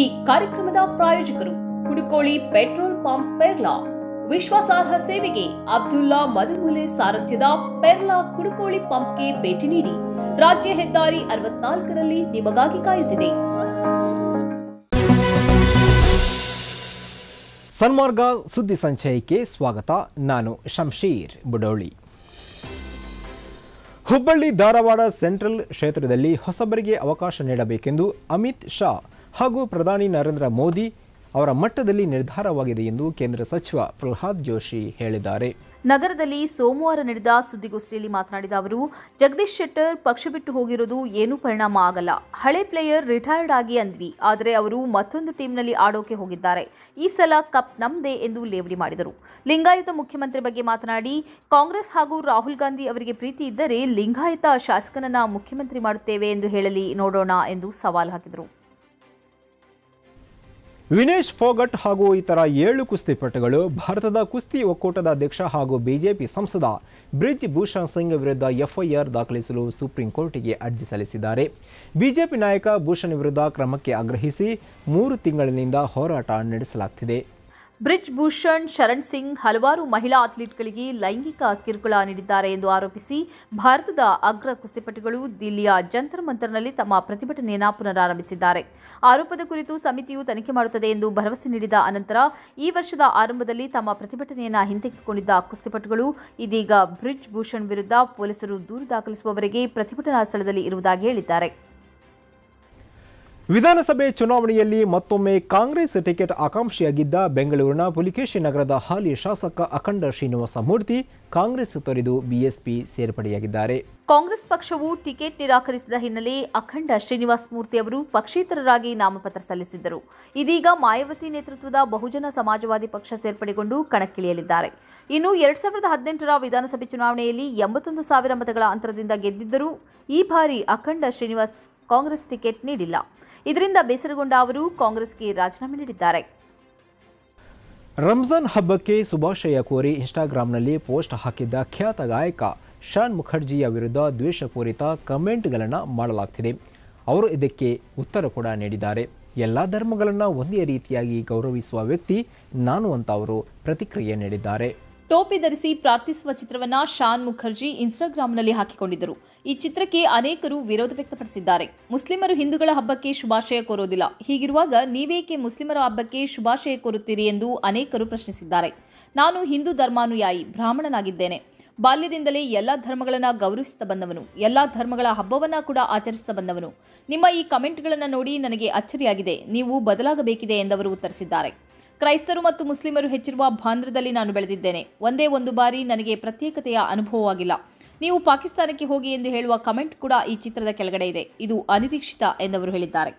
ಈ ಕಾರ್ಯಕ್ರಮದ ಪ್ರಾಯೋಜಕರು ಕುಡುಕೋಳಿ ಪೆಟ್ರೋಲ್ ಪಂಪ್ ಪೆರ್ಲಾ. ವಿಶ್ವಾಸಾರ್ಹ ಸೇವೆಗೆ ಅಬ್ದುಲ್ಲಾ ಮಧುಮೂಲೆ ಸಾರಥ್ಯದ ಪೆರ್ಲಾ ಕುಡುಕೋಳಿ ಪಂಪ್ಗೆ ಭೇಟಿ ನೀಡಿ ರಾಜ್ಯ ಹೆದ್ದಾರಿ ಅರವತ್ನಾಲ್ಕರಲ್ಲಿ ನಿಮಗಾಗಿ ಕಾಯುತ್ತಿದೆ. ಸನ್ಮಾರ್ಗ ಸುದ್ದಿ ಸಂಚಯಕ್ಕೆ ಸ್ವಾಗತ. ನಾನು ಶಂಶೀರ್ ಬುಡೋಳಿ. ಹುಬ್ಬಳ್ಳಿ ಧಾರವಾಡ ಸೆಂಟ್ರಲ್ ಕ್ಷೇತ್ರದಲ್ಲಿ ಹೊಸಬರಿಗೆ ಅವಕಾಶ ನೀಡಬೇಕೆಂದು ಅಮಿತ್ ಶಾ ಹಾಗೂ ಪ್ರಧಾನಿ ನರೇಂದ್ರ ಮೋದಿ ಅವರ ಮಟ್ಟದಲ್ಲಿ ನಿರ್ಧಾರವಾಗಿದೆ ಎಂದು ಕೇಂದ್ರ ಸಚಿವ ಪ್ರಹ್ಲಾದ್ ಜೋಶಿ ಹೇಳಿದ್ದಾರೆ. ನಗರದಲ್ಲಿ ಸೋಮವಾರ ನಡೆದ ಸುದ್ದಿಗೋಷ್ಠಿಯಲ್ಲಿ ಮಾತನಾಡಿದ ಅವರು, ಜಗದೀಶ್ ಶೆಟ್ಟರ್ ಪಕ್ಷ ಬಿಟ್ಟು ಹೋಗಿರೋದು ಏನೂ ಪರಿಣಾಮ ಆಗಲ್ಲ. ಹಳೆ ಪ್ಲೇಯರ್ ರಿಟೈರ್ಡ್ ಆಗಿ ಅಂದ್ವಿ, ಆದರೆ ಅವರು ಮತ್ತೊಂದು ಟೀಮ್ನಲ್ಲಿ ಆಡೋಕೆ ಹೋಗಿದ್ದಾರೆ. ಈ ಸಲ ಕಪ್ ನಮ್ದೇ ಎಂದು ಲೇವಡಿ ಮಾಡಿದರು. ಲಿಂಗಾಯತ ಮುಖ್ಯಮಂತ್ರಿ ಬಗ್ಗೆ ಮಾತನಾಡಿ, ಕಾಂಗ್ರೆಸ್ ಹಾಗೂ ರಾಹುಲ್ ಗಾಂಧಿ ಅವರಿಗೆ ಪ್ರೀತಿ ಇದ್ದರೆ ಲಿಂಗಾಯತ ಶಾಸಕನನ್ನ ಮುಖ್ಯಮಂತ್ರಿ ಮಾಡುತ್ತೇವೆ ಎಂದು ಹೇಳಲಿ, ನೋಡೋಣ ಎಂದು ಸವಾಲು ಹಾಕಿದರು. ವಿನೇಶ್ ಫೋಗಟ್ ಹಾಗೂ ಇತರ ಏಳು ಕುಸ್ತಿಪಟುಗಳು ಭಾರತದ ಕುಸ್ತಿ ಒಕ್ಕೂಟದ ಅಧ್ಯಕ್ಷ ಹಾಗೂ ಬಿಜೆಪಿ ಸಂಸದ ಬ್ರಿಜ್ ಭೂಷಣ್ ಸಿಂಗ್ ವಿರುದ್ಧ ಎಫ್ಐಆರ್ ದಾಖಲಿಸಲು ಸುಪ್ರೀಂ ಕೋರ್ಟಿಗೆ ಅರ್ಜಿ ಸಲ್ಲಿಸಿದ್ದಾರೆ. ಬಿಜೆಪಿ ನಾಯಕ ಭೂಷಣ್ ವಿರುದ್ಧ ಕ್ರಮಕ್ಕೆ ಆಗ್ರಹಿಸಿ ಮೂರು ತಿಂಗಳಿನಿಂದ ಹೋರಾಟ ನಡೆಸಲಾಗುತ್ತಿದೆ ಬ್ರಿಜ್ ಭೂಷಣ್ ಶರಣ್ ಸಿಂಗ್ ಹಲವಾರು ಮಹಿಳಾ ಅಥ್ಲೀಟ್ಗಳಿಗೆ ಲೈಂಗಿಕ ಕಿರುಕುಳ ನೀಡಿದ್ದಾರೆ ಎಂದು ಆರೋಪಿಸಿ ಭಾರತದ ಅಗ್ರ ಕುಸ್ತಿಪಟುಗಳು ದಿಲ್ಲಿಯ ಜಂತರ್ ಮಂತರ್ನಲ್ಲಿ ತಮ್ಮ ಪ್ರತಿಭಟನೆಯನ್ನು ಪುನರಾರಂಭಿಸಿದ್ದಾರೆ. ಆರೋಪದ ಕುರಿತು ಸಮಿತಿಯು ತನಿಖೆ ಮಾಡುತ್ತದೆ ಎಂದು ಭರವಸೆ ನೀಡಿದ ಅನಂತರ ಈ ವರ್ಷದ ಆರಂಭದಲ್ಲಿ ತಮ್ಮ ಪ್ರತಿಭಟನೆಯನ್ನು ಹಿಂತೆಗೆದುಕೊಂಡಿದ್ದ ಕುಸ್ತಿಪಟುಗಳು ಇದೀಗ ಬ್ರಿಜ್ ಭೂಷಣ್ ವಿರುದ್ಧ ಪೊಲೀಸರು ದೂರು ದಾಖಲಿಸುವವರೆಗೆ ಪ್ರತಿಭಟನಾ ಸ್ಥಳದಲ್ಲಿ ಇರುವುದಾಗಿ ಹೇಳಿದ್ದಾರೆ. ವಿಧಾನಸಭೆ ಚುನಾವಣೆಯಲ್ಲಿ ಮತ್ತೊಮ್ಮೆ ಕಾಂಗ್ರೆಸ್ ಟಿಕೆಟ್ ಆಕಾಂಕ್ಷಿಯಾಗಿದ್ದ ಬೆಂಗಳೂರಿನ ಪುಲಿಕೇಶಿ ನಗರದ ಹಾಲಿ ಶಾಸಕ ಅಖಂಡ ಶ್ರೀನಿವಾಸ ಮೂರ್ತಿ ಕಾಂಗ್ರೆಸ್ ತೊರೆದು ಬಿಎಸ್ಪಿ ಸೇರ್ಪಡೆಯಾಗಿದ್ದಾರೆ. ಕಾಂಗ್ರೆಸ್ ಪಕ್ಷವು ಟಿಕೆಟ್ ನಿರಾಕರಿಸಿದ ಹಿನ್ನೆಲೆ ಅಖಂಡ ಶ್ರೀನಿವಾಸ್ ಮೂರ್ತಿ ಅವರು ಪಕ್ಷೇತರರಾಗಿ ನಾಮಪತ್ರ ಸಲ್ಲಿಸಿದ್ದರು. ಇದೀಗ ಮಾಯಾವತಿ ನೇತೃತ್ವದ ಬಹುಜನ ಸಮಾಜವಾದಿ ಪಕ್ಷ ಸೇರ್ಪಡೆಗೊಂಡು ಕಣಕ್ಕಿಳಿಯಲಿದ್ದಾರೆ. ಇನ್ನು ಎರಡ್ ಸಾವಿರದ ಹದಿನೆಂಟರ ವಿಧಾನಸಭೆ ಚುನಾವಣೆಯಲ್ಲಿ ಎಂಬತ್ತೊಂದು ಸಾವಿರ ಮತಗಳ ಅಂತರದಿಂದ ಗೆದ್ದಿದ್ದರೂ ಈ ಬಾರಿ ಅಖಂಡ ಶ್ರೀನಿವಾಸ್ ಕಾಂಗ್ರೆಸ್ ಟಿಕೆಟ್ ನೀಡಿಲ್ಲ. ಇದರಿಂದ ಬೇಸರಗೊಂಡ ಅವರು ಕಾಂಗ್ರೆಸ್ಗೆ ರಾಜೀನಾಮೆ ನೀಡಿದ್ದಾರೆ. ರಂಜಾನ್ ಹಬ್ಬಕ್ಕೆ ಶುಭಾಶಯ ಕೋರಿ ಇನ್ಸ್ಟಾಗ್ರಾಂನಲ್ಲಿ ಪೋಸ್ಟ್ ಹಾಕಿದ್ದ ಖ್ಯಾತ ಗಾಯಕ ಶಾನ್ ಮುಖರ್ಜಿಯ ವಿರುದ್ಧ ದ್ವೇಷಪೂರಿತ ಕಮೆಂಟ್ಗಳನ್ನು ಮಾಡಲಾಗ್ತಿದೆ. ಅವರು ಇದಕ್ಕೆ ಉತ್ತರ ಕೂಡ ನೀಡಿದ್ದಾರೆ. ಎಲ್ಲ ಧರ್ಮಗಳನ್ನು ಒಂದೇ ರೀತಿಯಾಗಿ ಗೌರವಿಸುವ ವ್ಯಕ್ತಿ ನಾನು ಅಂತ ಅವರು ಪ್ರತಿಕ್ರಿಯೆ ನೀಡಿದ್ದಾರೆ. ಟೋಪಿ ಧರಿಸಿ ಪ್ರಾರ್ಥಿಸುವ ಚಿತ್ರವನ್ನ ಶಾನ್ ಮುಖರ್ಜಿ ಇನ್ಸ್ಟಾಗ್ರಾಂನಲ್ಲಿ ಹಾಕಿಕೊಂಡಿದ್ದರು. ಈ ಚಿತ್ರಕ್ಕೆ ಅನೇಕರು ವಿರೋಧ ವ್ಯಕ್ತಪಡಿಸಿದ್ದಾರೆ. ಮುಸ್ಲಿಮರು ಹಿಂದೂಗಳ ಹಬ್ಬಕ್ಕೆ ಶುಭಾಶಯ ಕೋರೋದಿಲ್ಲ. ಹೀಗಿರುವಾಗ ನೀವೇಕೆ ಮುಸ್ಲಿಮರ ಹಬ್ಬಕ್ಕೆ ಶುಭಾಶಯ ಕೋರುತ್ತೀರಿ ಎಂದು ಅನೇಕರು ಪ್ರಶ್ನಿಸಿದ್ದಾರೆ. ನಾನು ಹಿಂದೂ ಧರ್ಮಾನುಯಾಯಿ, ಬ್ರಾಹ್ಮಣನಾಗಿದ್ದೇನೆ. ಬಾಲ್ಯದಿಂದಲೇ ಎಲ್ಲ ಧರ್ಮಗಳನ್ನು ಗೌರವಿಸುತ್ತಾ ಬಂದವನು. ಎಲ್ಲ ಧರ್ಮಗಳ ಹಬ್ಬವನ್ನ ಕೂಡ ಆಚರಿಸುತ್ತಾ ಬಂದವನು. ನಿಮ್ಮ ಈ ಕಮೆಂಟ್ಗಳನ್ನು ನೋಡಿ ನನಗೆ ಅಚ್ಚರಿಯಾಗಿದೆ. ನೀವು ಬದಲಾಗಬೇಕಿದೆ ಎಂದವರು ಉತ್ತರಿಸಿದ್ದಾರೆ. ಕ್ರೈಸ್ತರು ಮತ್ತು ಮುಸ್ಲಿಮರು ಹೆಚ್ಚಿರುವ ಭಾಂದ್ರದಲ್ಲಿ ನಾನು ಬೆಳೆದಿದ್ದೇನೆ. ಒಂದೇ ಒಂದು ಬಾರಿ ನನಗೆ ಪ್ರತ್ಯೇಕತೆಯ ಅನುಭವವಾಗಿಲ್ಲ. ನೀವು ಪಾಕಿಸ್ತಾನಕ್ಕೆ ಹೋಗಿ ಎಂದು ಹೇಳುವ ಕಮೆಂಟ್ ಕೂಡ ಈ ಚಿತ್ರದ ಕೆಳಗಡೆ ಇದೆ. ಇದು ಅನಿರೀಕ್ಷಿತ ಎಂದವರು ಹೇಳಿದ್ದಾರೆ.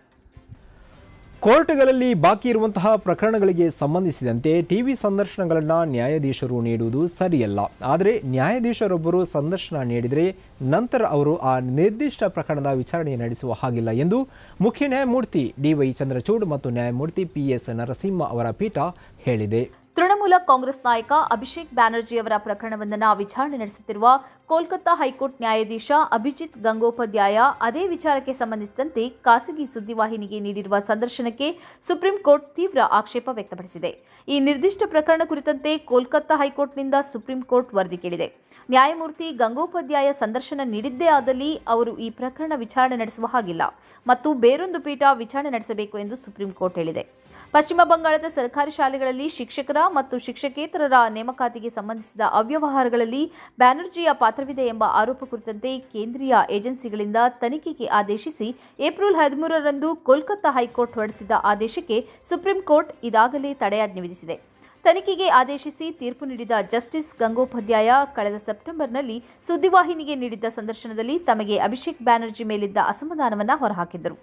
ಕೋರ್ಟ್ಗಳಲ್ಲಿ ಬಾಕಿ ಇರುವಂತಹ ಪ್ರಕರಣಗಳಿಗೆ ಸಂಬಂಧಿಸಿದಂತೆ ಟಿವಿ ಸಂದರ್ಶನಗಳನ್ನು ನ್ಯಾಯಾಧೀಶರು ನೀಡುವುದು ಸರಿಯಲ್ಲ. ಆದರೆ ನ್ಯಾಯಾಧೀಶರೊಬ್ಬರು ಸಂದರ್ಶನ ನೀಡಿದರೆ ನಂತರ ಅವರು ಆ ನಿರ್ದಿಷ್ಟ ಪ್ರಕರಣದ ವಿಚಾರಣೆ ನಡೆಸುವ ಹಾಗಿಲ್ಲ ಎಂದು ಮುಖ್ಯ ನ್ಯಾಯಮೂರ್ತಿ ಡಿವೈ ಚಂದ್ರಚೂಡ್ ಮತ್ತು ನ್ಯಾಯಮೂರ್ತಿ ಪಿಎಸ್ ನರಸಿಂಹ ಅವರ ಪೀಠ ಹೇಳಿದೆ. ತೃಣಮೂಲ ಕಾಂಗ್ರೆಸ್ ನಾಯಕ ಅಭಿಷೇಕ್ ಬ್ಯಾನರ್ಜಿ ಅವರ ಪ್ರಕರಣವೊಂದನ್ನು ವಿಚಾರಣೆ ನಡೆಸುತ್ತಿರುವ ಕೋಲ್ಕತ್ತಾ ಹೈಕೋರ್ಟ್ ನ್ಯಾಯಾಧೀಶ ಅಭಿಜಿತ್ ಗಂಗೋಪಾಧ್ಯಾಯ ಅದೇ ವಿಚಾರಕ್ಕೆ ಸಂಬಂಧಿಸಿದಂತೆ ಖಾಸಗಿ ಸುದ್ದಿವಾಹಿನಿಗೆ ನೀಡಿರುವ ಸಂದರ್ಶನಕ್ಕೆ ಸುಪ್ರೀಂ ಕೋರ್ಟ್ ತೀವ್ರ ಆಕ್ಷೇಪ ವ್ಯಕ್ತಪಡಿಸಿದೆ. ಈ ನಿರ್ದಿಷ್ಟ ಪ್ರಕರಣ ಕುರಿತಂತೆ ಕೋಲ್ಕತ್ತಾ ಹೈಕೋರ್ಟ್ನಿಂದ ಸುಪ್ರೀಂ ಕೋರ್ಟ್ ವರದಿ ಕೇಳಿದೆ. ನ್ಯಾಯಮೂರ್ತಿ ಗಂಗೋಪಾಧ್ಯಾಯ ಸಂದರ್ಶನ ನೀಡಿದ್ದೇ ಆದಲ್ಲಿ ಅವರು ಈ ಪ್ರಕರಣ ವಿಚಾರಣೆ ನಡೆಸುವ ಹಾಗಿಲ್ಲ. ಮತ್ತು ಬೇರೊಂದು ಪೀಠ ವಿಚಾರಣೆ ನಡೆಸಬೇಕು ಎಂದು ಸುಪ್ರೀಂ ಕೋರ್ಟ್ ಹೇಳಿದೆ. ಪಶ್ಚಿಮ ಬಂಗಾಳದ ಸರ್ಕಾರಿ ಶಾಲೆಗಳಲ್ಲಿ ಶಿಕ್ಷಕರ ಮತ್ತು ಶಿಕ್ಷಕೇತರರ ನೇಮಕಾತಿಗೆ ಸಂಬಂಧಿಸಿದ ಅವ್ಯವಹಾರಗಳಲ್ಲಿ ಬ್ಯಾನರ್ಜಿಯ ಪಾತ್ರವಿದೆ ಎಂಬ ಆರೋಪ ಕುರಿತಂತೆ ಕೇಂದ್ರೀಯ ಏಜೆನ್ಸಿಗಳಿಂದ ತನಿಖೆಗೆ ಆದೇಶಿಸಿ ಏಪ್ರಿಲ್ ಹದಿಮೂರರಂದು ಕೋಲ್ಕತ್ತಾ ಹೈಕೋರ್ಟ್ ಹೊರಡಿಸಿದ್ದ ಆದೇಶಕ್ಕೆ ಸುಪ್ರೀಂ ಕೋರ್ಟ್ ಇದಾಗಲೇ ತಡೆಯಾಜ್ಞೆ ವಿಧಿಸಿದೆ. ತನಿಖೆಗೆ ಆದೇಶಿಸಿ ತೀರ್ಪು ನೀಡಿದ ಜಸ್ಟಿಸ್ ಗಂಗೋಪಾಧ್ಯಾಯ ಕಳೆದ ಸೆಪ್ಟೆಂಬರ್ನಲ್ಲಿ ಸುದ್ದಿವಾಹಿನಿಗೆ ನೀಡಿದ್ದ ಸಂದರ್ಶನದಲ್ಲಿ ತಮಗೆ ಅಭಿಷೇಕ್ ಬ್ಯಾನರ್ಜಿ ಮೇಲಿದ್ದ ಅಸಮಾಧಾನವನ್ನು ಹೊರಹಾಕಿದ್ದರು.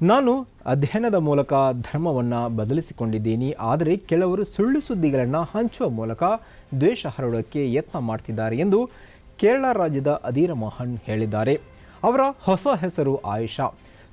ನಾನು ಅಧ್ಯಯನದ ಮೂಲಕ ಧರ್ಮವನ್ನು ಬದಲಿಸಿಕೊಂಡಿದ್ದೀನಿ, ಆದರೆ ಕೆಲವರು ಸುಳ್ಳು ಸುದ್ದಿಗಳನ್ನು ಹಂಚುವ ಮೂಲಕ ದ್ವೇಷ ಹರಡೋಕ್ಕೆ ಯತ್ನ ಮಾಡ್ತಿದ್ದಾರೆ ಎಂದು ಕೇರಳ ರಾಜ್ಯದ ಅಧೀರ ಮೋಹನ್ ಹೇಳಿದ್ದಾರೆ. ಅವರ ಹೊಸ ಹೆಸರು ಆಯಿಷಾ.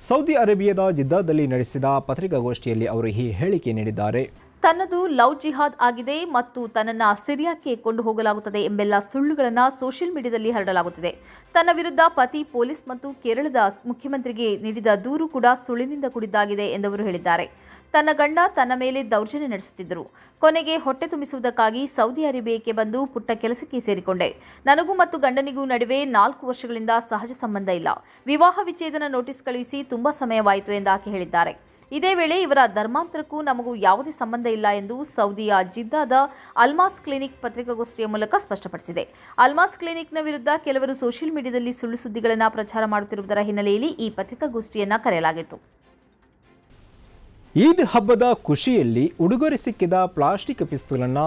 ಸೌದಿ ಅರೇಬಿಯಾದ ಜಿದ್ದಾದಲ್ಲಿ ನಡೆಸಿದ ಪತ್ರಿಕಾಗೋಷ್ಠಿಯಲ್ಲಿ ಅವರು ಈ ಹೇಳಿಕೆ ನೀಡಿದ್ದಾರೆ. ತನ್ನದು ಲವ್ ಜಿಹಾದ್ ಆಗಿದೆ ಮತ್ತು ತನ್ನನ್ನು ಸಿರಿಯಾಕ್ಕೆ ಕೊಂಡು ಹೋಗಲಾಗುತ್ತದೆ ಎಂಬೆಲ್ಲ ಸುಳ್ಳುಗಳನ್ನು ಸೋಷಿಯಲ್ ಮೀಡಿಯಾದಲ್ಲಿ ಹರಡಲಾಗುತ್ತಿದೆ. ತನ್ನ ವಿರುದ್ಧ ಪತಿ, ಪೊಲೀಸ್ ಮತ್ತು ಕೇರಳದ ಮುಖ್ಯಮಂತ್ರಿಗೆ ನೀಡಿದ ದೂರು ಕೂಡ ಸುಳ್ಳಿನಿಂದ ಕುಡಿದಾಗಿದೆ ಎಂದವರು ಹೇಳಿದ್ದಾರೆ. ತನ್ನ ಗಂಡ ತನ್ನ ಮೇಲೆ ದೌರ್ಜನ್ಯ ನಡೆಸುತ್ತಿದ್ದರು. ಕೊನೆಗೆ ಹೊಟ್ಟೆ ತುಂಬಿಸುವುದಕ್ಕಾಗಿ ಸೌದಿ ಅರೇಬಿಯಾಕ್ಕೆ ಬಂದು ಪುಟ್ಟ ಕೆಲಸಕ್ಕೆ ಸೇರಿಕೊಂಡೆ. ನನಗೂ ಮತ್ತು ಗಂಡನಿಗೂ ನಡುವೆ ನಾಲ್ಕು ವರ್ಷಗಳಿಂದ ಸಹಜ ಸಂಬಂಧ ಇಲ್ಲ. ವಿವಾಹ ವಿಚ್ಛೇದನ ನೋಟಿಸ್ ಕಳುಹಿಸಿ ತುಂಬಾ ಸಮಯವಾಯಿತು ಎಂದು ಆಕೆ ಹೇಳಿದ್ದಾರೆ. ಇದೇ ವೇಳೆ ಇವರ ಧರ್ಮಾಂತರಕ್ಕೂ ನಮಗೂ ಯಾವುದೇ ಸಂಬಂಧ ಇಲ್ಲ ಎಂದು ಸೌದಿಯ ಜಿದ್ದಾದ ಅಲ್ಮಾಸ್ ಕ್ಲಿನಿಕ್ ಪತ್ರಿಕಾಗೋಷ್ಠಿಯ ಮೂಲಕ ಸ್ಪಷ್ಟಪಡಿಸಿದೆ. ಅಲ್ಮಾಸ್ ಕ್ಲಿನಿಕ್ನ ವಿರುದ್ಧ ಕೆಲವರು ಸೋಷಿಯಲ್ ಮೀಡಿಯಾದಲ್ಲಿ ಸುಳ್ಳು ಸುದ್ದಿಗಳನ್ನು ಪ್ರಚಾರ ಮಾಡುತ್ತಿರುವುದರ ಹಿನ್ನೆಲೆಯಲ್ಲಿ ಈ ಪತ್ರಿಕಾಗೋಷ್ಠಿಯನ್ನು ಕರೆಯಲಾಗಿತ್ತು. ಈದ್ ಹಬ್ಬದ ಖುಷಿಯಲ್ಲಿ ಉಡುಗೊರೆ ಸಿಕ್ಕಿದ ಪ್ಲಾಸ್ಟಿಕ್ ಪಿಸ್ತೂಲನ್ನು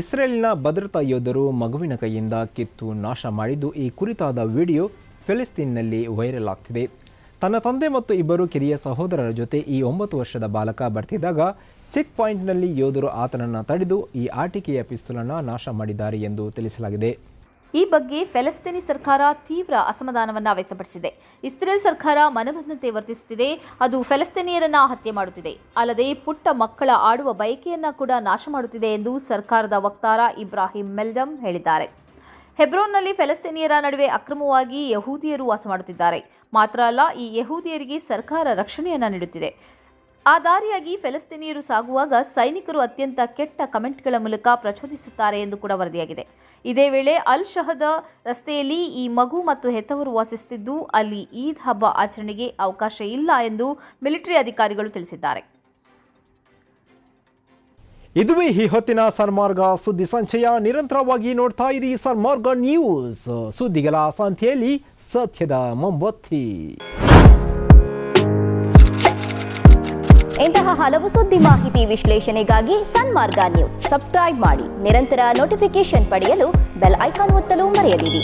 ಇಸ್ರೇಲ್ನ ಭದ್ರತಾ ಯೋಧರು ಮಗುವಿನ ಕೈಯಿಂದ ಕಿತ್ತು ನಾಶ ಮಾಡಿದ್ದು ಈ ಕುರಿತಾದ ವಿಡಿಯೋ ಫಿಲಿಸ್ತೀನ್ನಲ್ಲಿ ವೈರಲ್ ಆಗ್ತಿದೆ. ತನ್ನ ತಂದೆ ಮತ್ತು ಇಬ್ಬರು ಕಿರಿಯ ಸಹೋದರರ ಜೊತೆ ಈ ಒಂಬತ್ತು ವರ್ಷದ ಬಾಲಕ ಬರ್ತಿದ್ದಾಗ ಚೆಕ್ ಪಾಯಿಂಟ್ನಲ್ಲಿ ಯೋಧರು ಆತನನ್ನು ತಡೆದು ಈ ಆಟಿಕೆಯ ಪಿಸ್ತೂಲನ್ನು ನಾಶ ಮಾಡಿದ್ದಾರೆ ಎಂದು ತಿಳಿಸಲಾಗಿದೆ. ಈ ಬಗ್ಗೆ ಫೆಲಸ್ತೀನಿ ಸರ್ಕಾರ ತೀವ್ರ ಅಸಮಾಧಾನವನ್ನು ವ್ಯಕ್ತಪಡಿಸಿದೆ. ಇಸ್ರೇಲ್ ಸರ್ಕಾರ ಮನಬಂದಂತೆ ವರ್ತಿಸುತ್ತಿದೆ. ಅದು ಫೆಲಸ್ತೀನಿಯರನ್ನ ಹತ್ಯೆ ಮಾಡುತ್ತಿದೆ. ಅಲ್ಲದೆ ಪುಟ್ಟ ಮಕ್ಕಳ ಆಡುವ ಬಯಕೆಯನ್ನ ಕೂಡ ನಾಶ ಮಾಡುತ್ತಿದೆ ಎಂದು ಸರ್ಕಾರದ ವಕ್ತಾರ ಇಬ್ರಾಹಿಂ ಮೆಲ್ಡಮ್ ಹೇಳಿದ್ದಾರೆ. ಹೆಬ್ರೋನ್ನಲ್ಲಿ ಫೆಲಸ್ತೀನಿಯರ ನಡುವೆ ಅಕ್ರಮವಾಗಿ ಯಹೂದಿಯರು ವಾಸ ಮಾಡುತ್ತಿದ್ದಾರೆ. ಮಾತ್ರ ಅಲ್ಲ, ಈ ಯಹೂದಿಯರಿಗೆ ಸರ್ಕಾರ ರಕ್ಷಣೆಯನ್ನು ನೀಡುತ್ತಿದೆ. ಆ ದಾರಿಯಾಗಿ ಫೆಲಸ್ತೀನಿಯರು ಸಾಗುವಾಗ ಸೈನಿಕರು ಅತ್ಯಂತ ಕೆಟ್ಟ ಕಮೆಂಟ್ಗಳ ಮೂಲಕ ಪ್ರಚೋದಿಸುತ್ತಾರೆ ಎಂದು ಕೂಡ ವರದಿಯಾಗಿದೆ. ಇದೇ ವೇಳೆ ಅಲ್ ಶಹದ ರಸ್ತೆಯಲ್ಲಿ ಈ ಮಗು ಮತ್ತು ಹೆತ್ತವರು ವಾಸಿಸುತ್ತಿದ್ದು, ಅಲ್ಲಿ ಈದ್ ಹಬ್ಬ ಆಚರಣೆಗೆ ಅವಕಾಶ ಇಲ್ಲ ಎಂದು ಮಿಲಿಟರಿ ಅಧಿಕಾರಿಗಳು ತಿಳಿಸಿದ್ದಾರೆ. ಇದುವೇ ಈ ಹೊತ್ತಿನ ಸನ್ಮಾರ್ಗ ಸುದ್ದಿ ಸಂಚಯ. ನಿರಂತರವಾಗಿ ನೋಡ್ತಾ ಇರಿ ಸನ್ಮಾರ್ಗ ನ್ಯೂಸ್. ಸುದ್ದಿಗಳ ಸಂತೆಯಲ್ಲಿ ಸತ್ಯದ ಮೊಂಬತ್ತಿ. ಇಂತಹ ಹಲವು ಸುದ್ದಿ ಮಾಹಿತಿ ವಿಶ್ಲೇಷಣೆಗಾಗಿ ಸನ್ಮಾರ್ಗ ನ್ಯೂಸ್. ಸಬ್ಸ್ಕ್ರೈಬ್ ಮಾಡಿ. ನಿರಂತರ ನೋಟಿಫಿಕೇಶನ್ ಪಡೆಯಲು ಬೆಲ್ ಐಕಾನ್ ಒತ್ತಲು ಮರೆಯದಿರಿ.